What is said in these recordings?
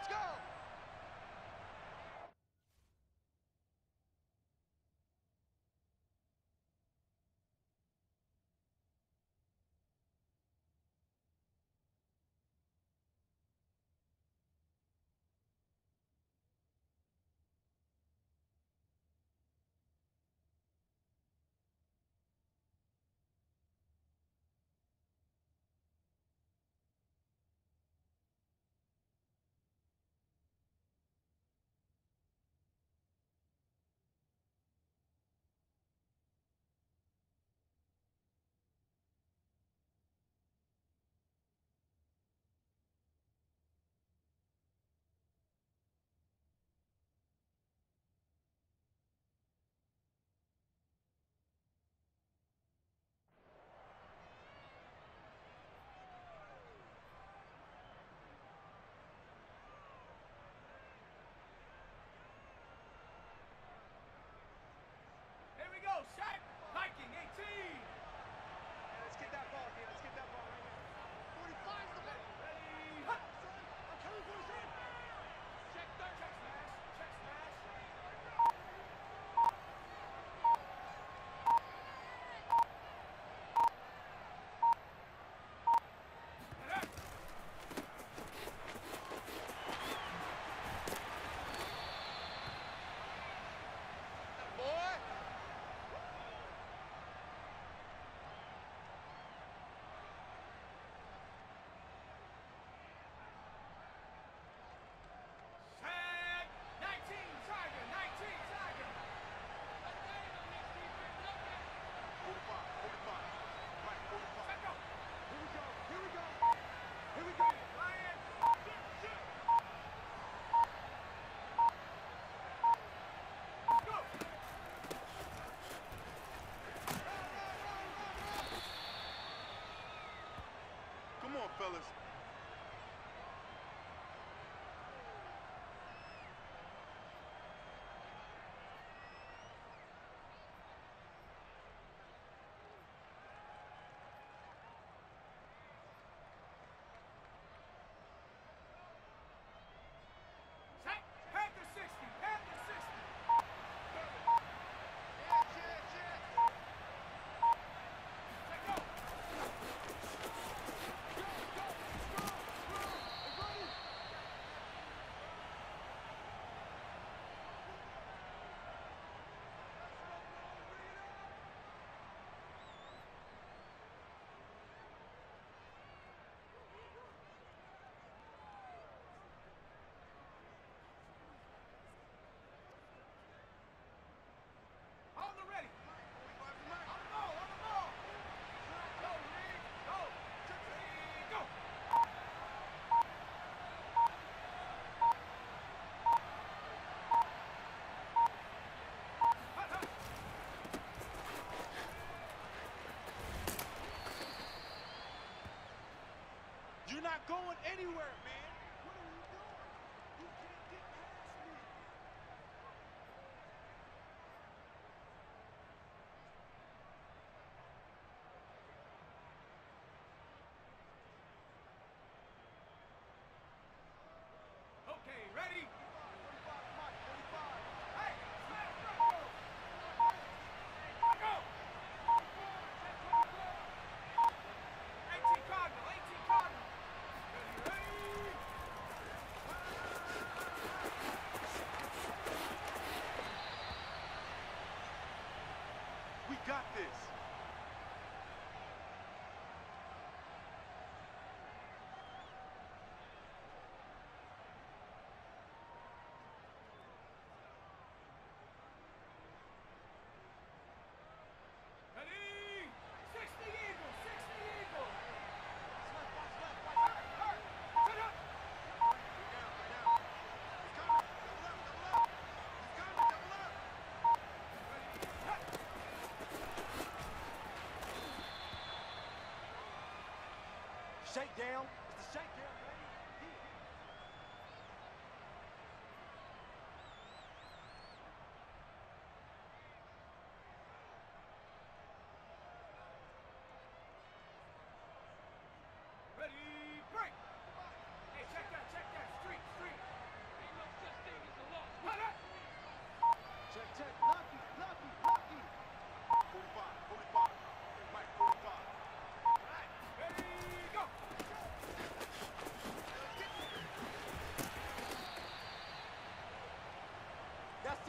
Let's go! fellas. You're not going anywhere. got this. shakedown. It's the shakedown.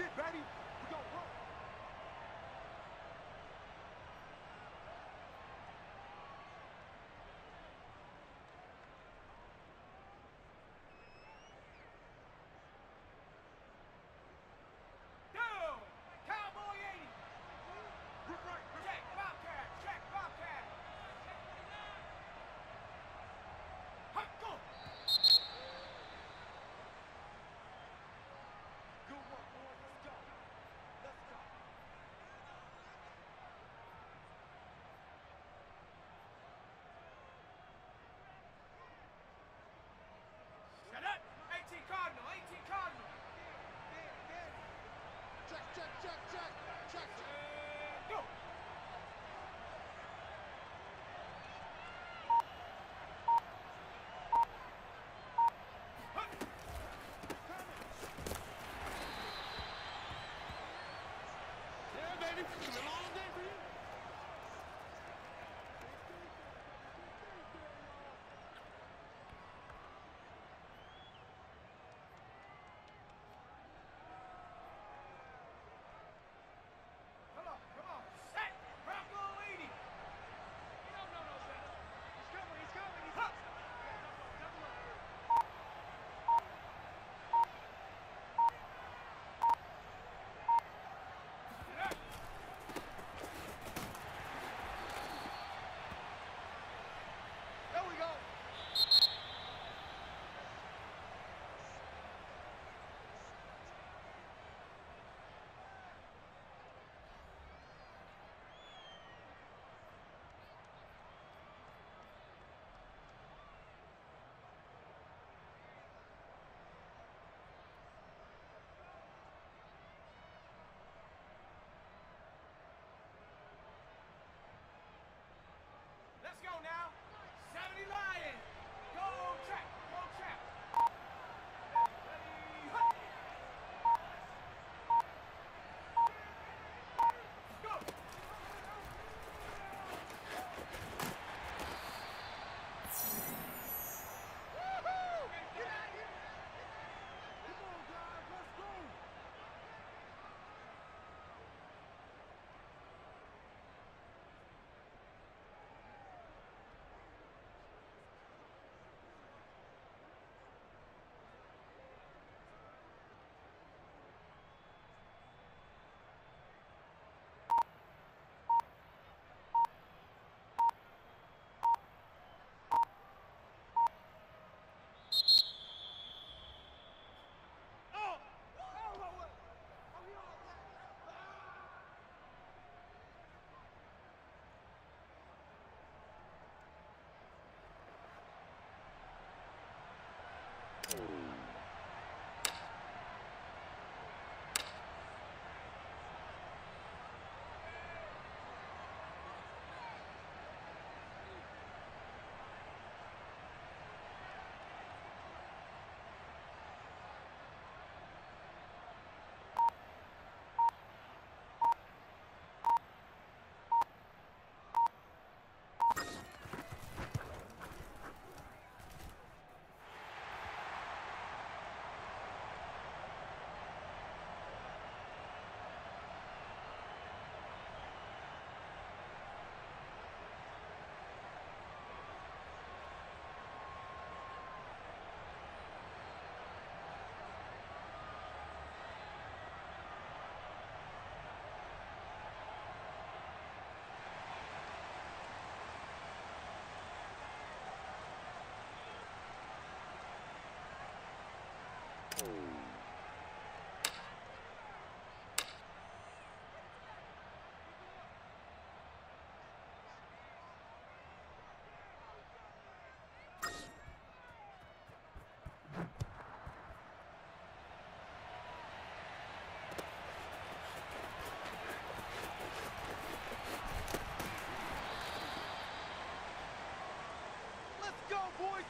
it, baby.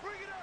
Bring it up.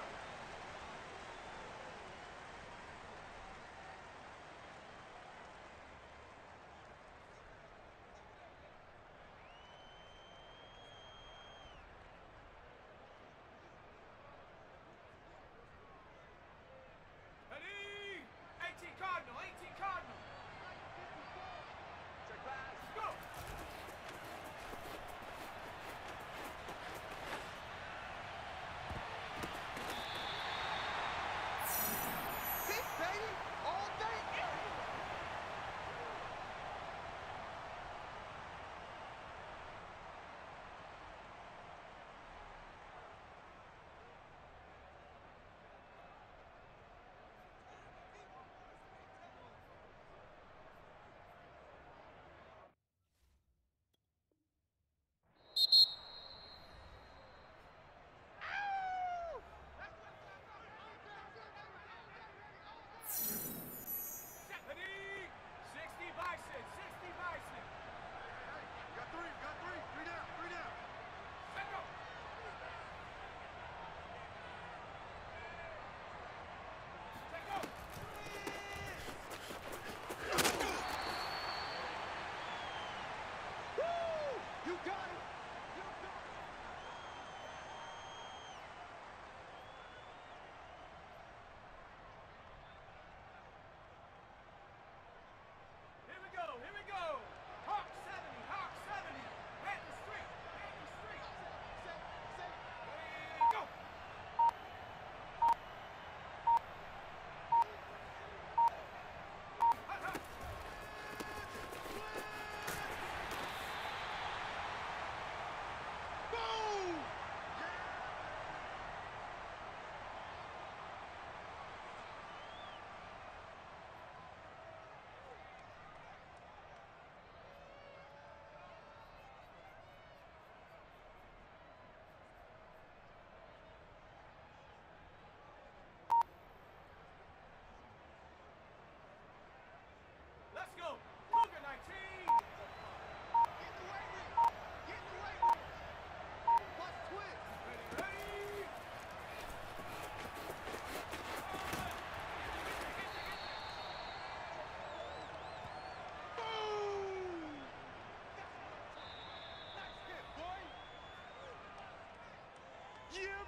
You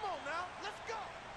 Come on now, let's go.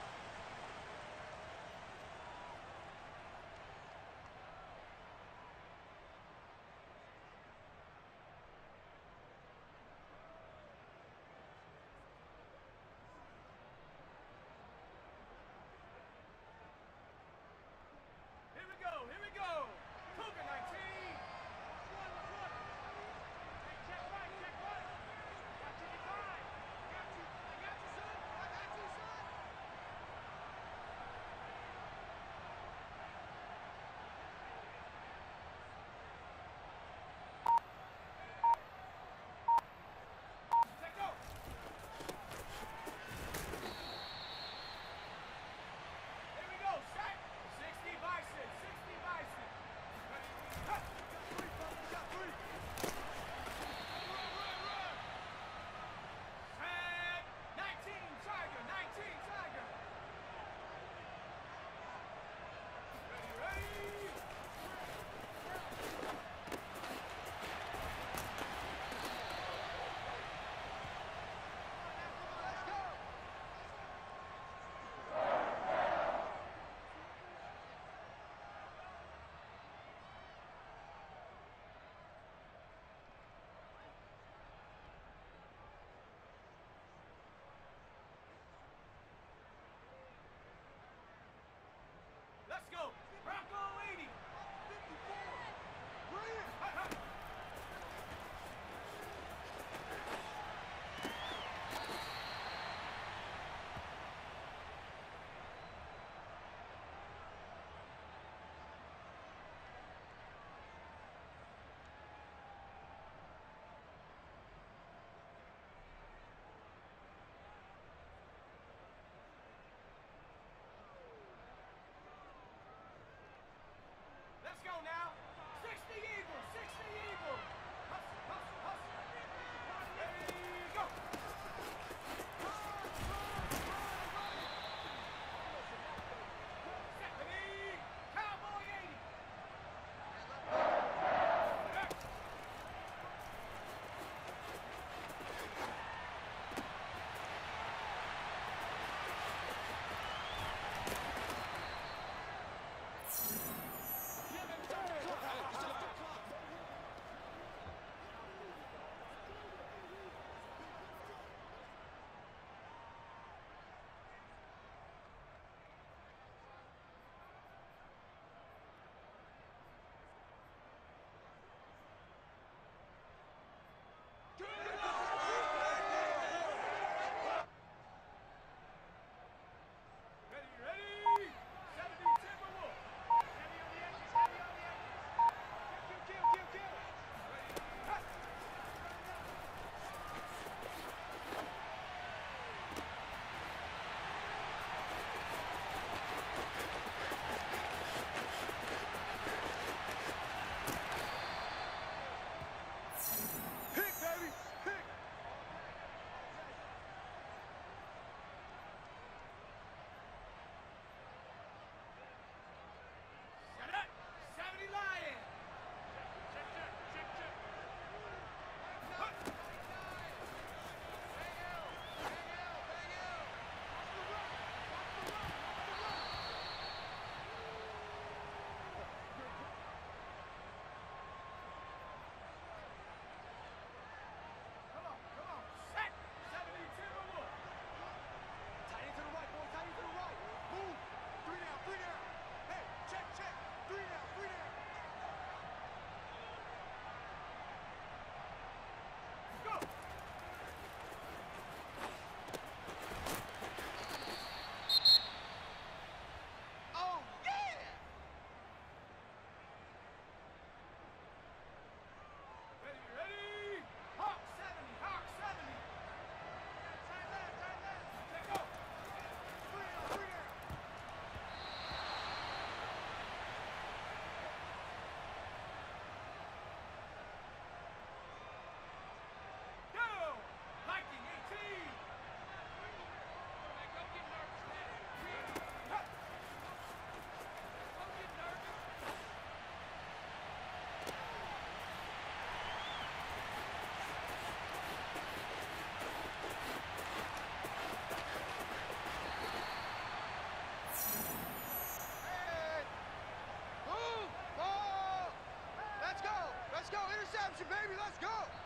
Go. Interception, baby. Let's go.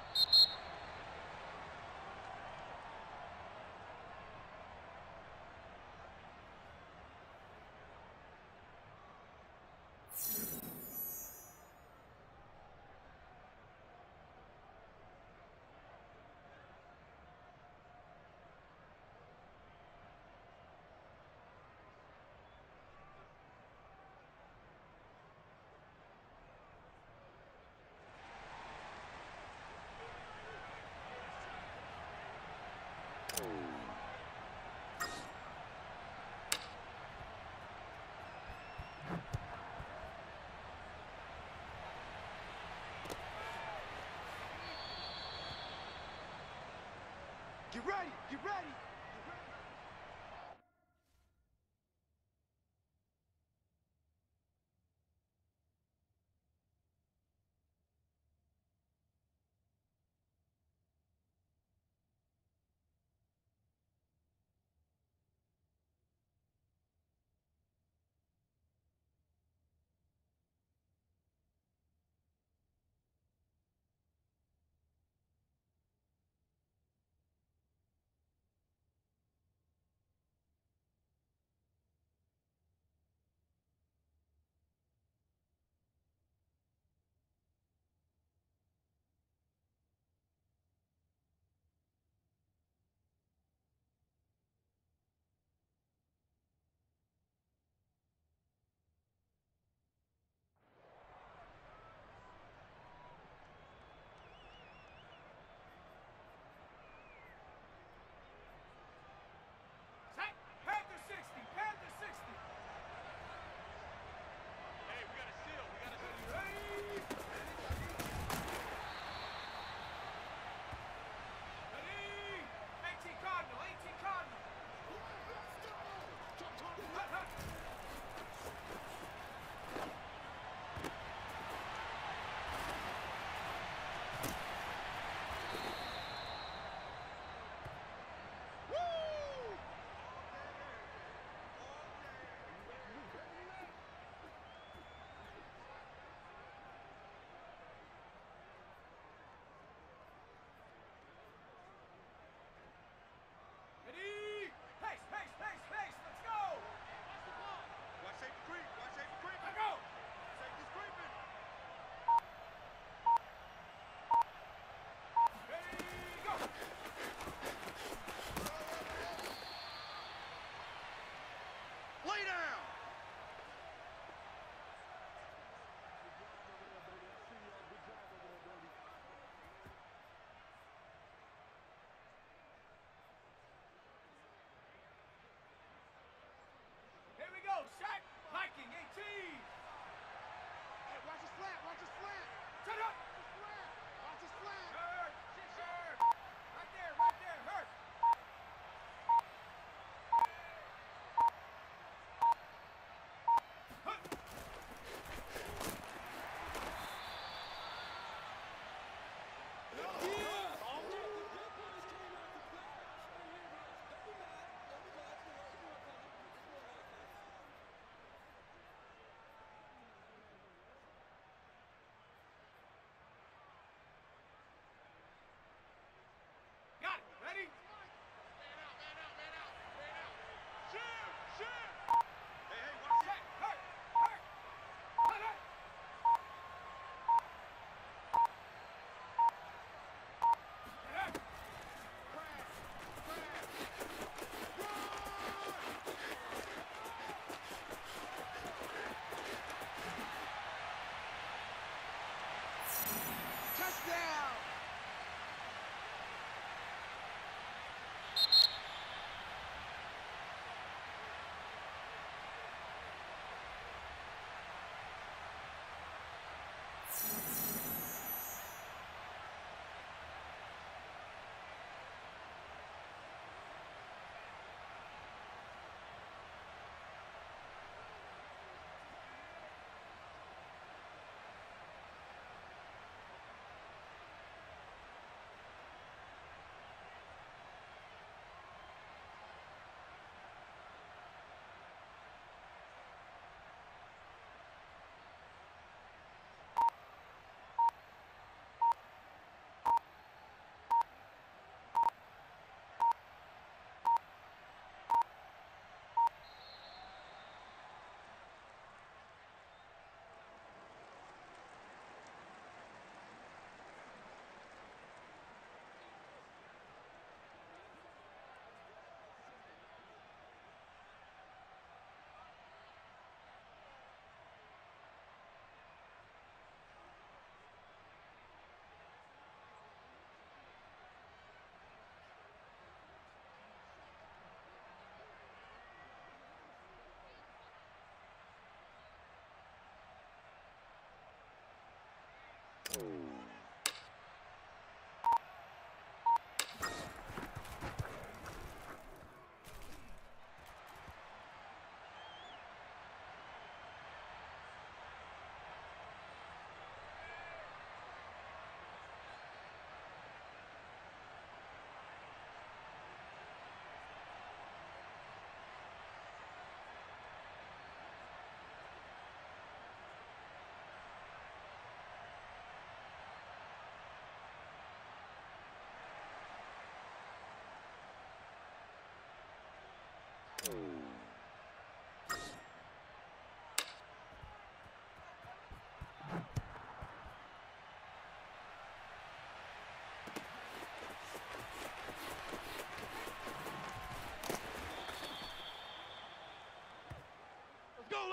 Get ready.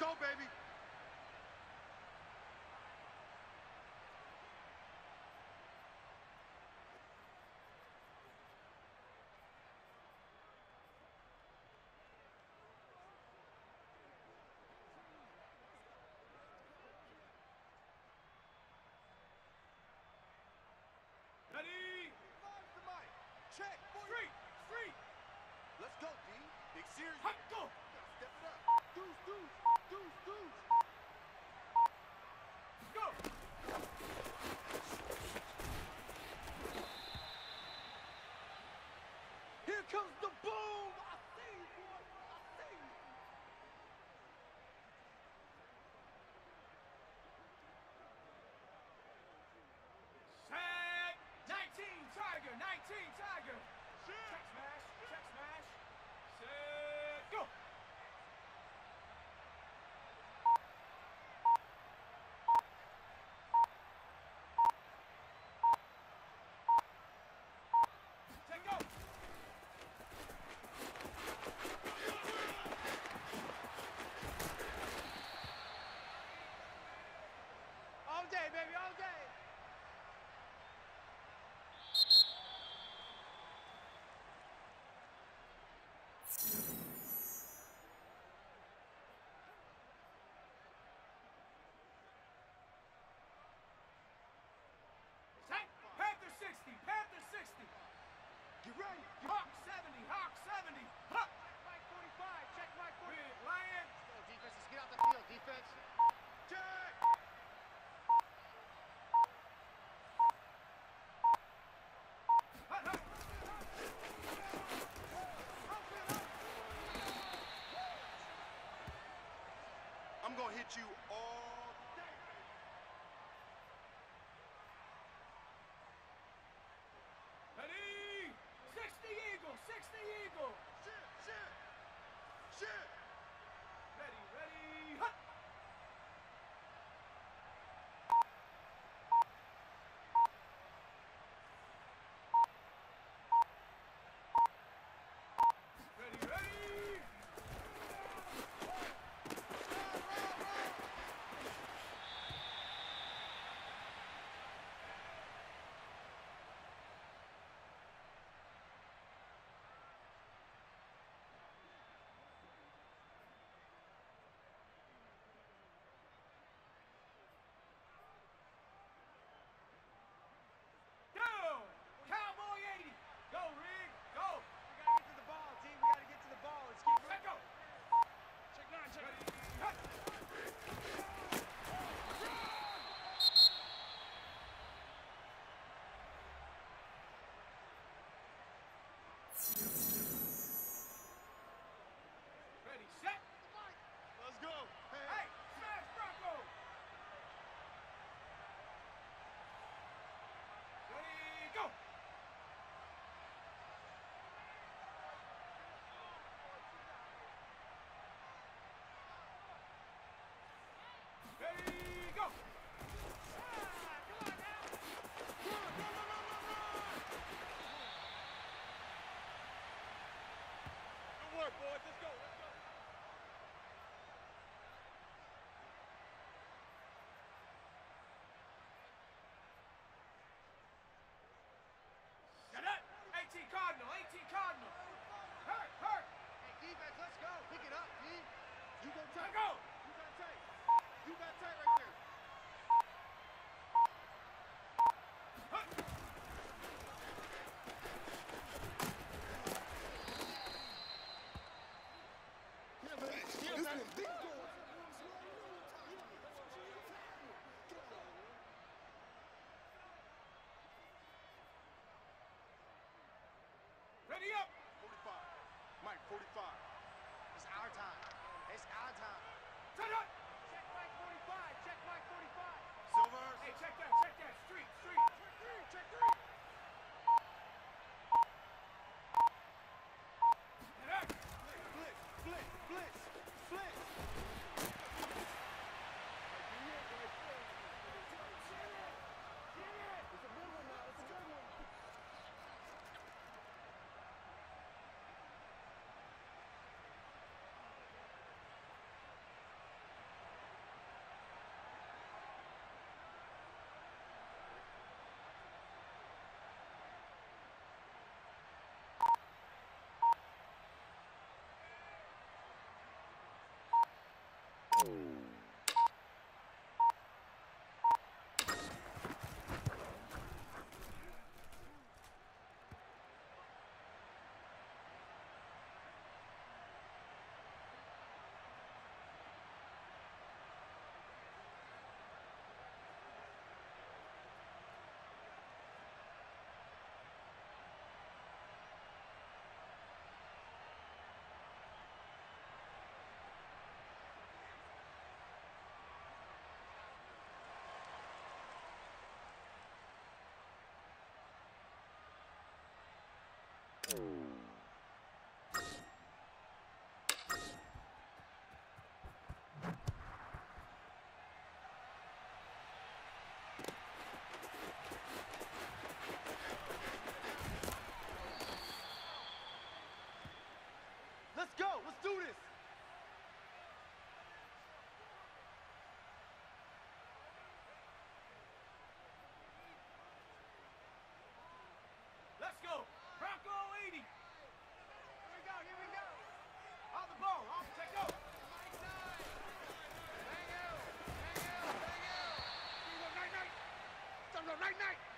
go, baby. Ready? Check. Three. Three. Let's go, D. Big series. Hot, go. you Miller, boys. Ready up. 45. Mike, 45. It's our time. It's our time. Set up. Check Mike 45. Check Mike 45. Silver. Hey, check that. Late night.